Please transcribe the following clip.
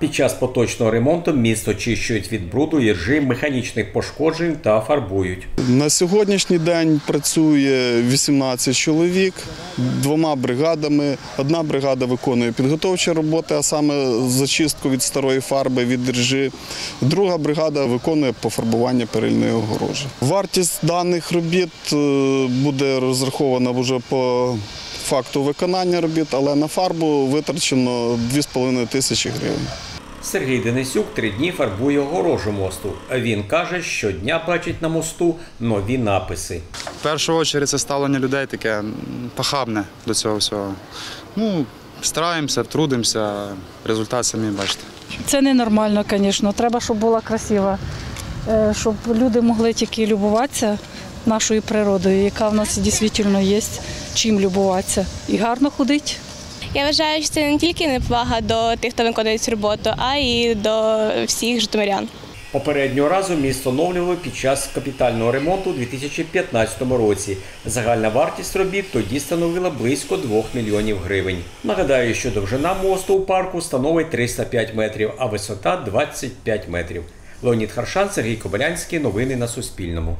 Під час поточного ремонту міст очищують від бруду, іржи, механічних пошкоджень та фарбують. На сьогоднішній день працює 18 чоловік двома бригадами. Одна бригада виконує підготовчі роботи, а саме зачистку від старої фарби, від ржи. Друга бригада виконує пофарбування перильної огорожі. Вартість даних робіт е, буде розрахована вже по факту виконання робіт, але на фарбу витрачено 2,5 тисячі гривень. Сергій Денисюк три дні фарбує огорожу мосту. Він каже, щодня бачить на мосту нові написи. В першу чергу це ставлення людей таке похабне до цього всього. Ну, стараємося, трудимося, результат самі бачите. Це ненормально, звісно. Треба, щоб була красива, е, щоб люди могли тільки любуватися нашою природою, яка в нас дійсно є, чим любуватися. І гарно ходить. Я вважаю, що це не тільки неповага до тих, хто виконує цю роботу, а й до всіх житомирян. Попереднього разу міст оновлювали під час капітального ремонту у 2015 році. Загальна вартість робіт тоді становила близько 2 мільйонів гривень. Нагадаю, що довжина мосту у парку становить 305 метрів, а висота 25 метрів. Леонід Харшан, Сергій Кобилянський. Новини на Суспільному.